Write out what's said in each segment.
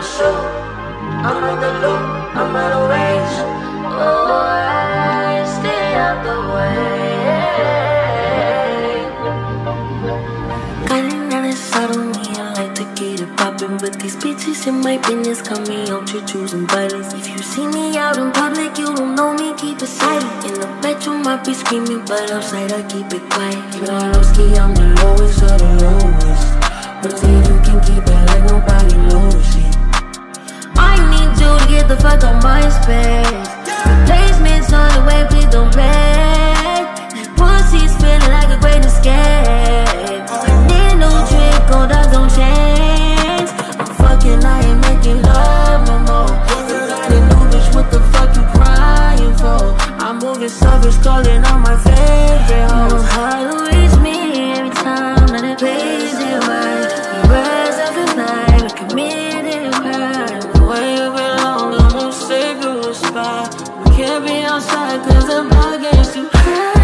I'm at the loop, I'm at the range. Oh, stay out the way. Got another side on me, I like to get it poppin'. But these bitches in my business call me out to choosing violence. If you see me out in public, you don't know me, keep it silent. In the bedroom, I be screaming, but outside, I keep it quiet. You know, low ski, I'm the lowest of the lowest. But see, you can keep it like nobody knows space. Replacements on the way, please don't play. Pussy's feeling like a great escape. Need no trick, oh, gold dogs don't change. I'm fucking, I ain't making love no more. You new bitch, what the fuck you crying for? I'm moving savage, calling outside cause the block gets too high.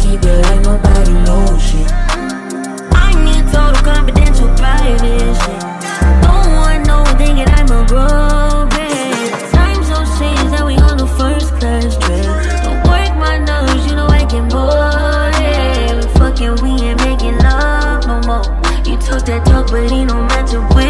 Keep it like nobody knows shit. I need total confidential shit. Don't want no one thinking I'm a broke bitch. Time so strange that we on the first class trip. Don't work my nerves, you know I bored. Yeah, we fucking, we ain't making love no more. You talk that talk, but ain't no matching with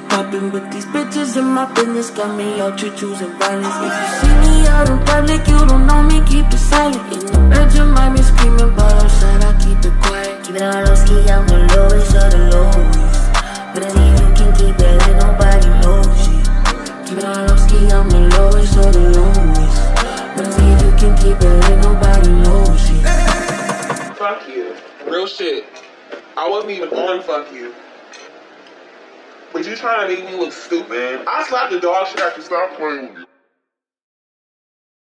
it poppin'. But these bitches in my business got me out here choosing violence. If you see me out in public, you don't know me, keep it silent. In the bedroom, I be screaming, but outside, I keep it quiet. Keep it on low ski, I'm the lowest of the lowest. But I need you can keep it like nobody knows it. Keep it on low ski, I'm the lowest of the lowest. But I need you can keep it like nobody knows it. Fuck you. Real shit. I wasn't even on fuck you. But you trying to make me look stupid? I slapped the dog shit after stop playing with you.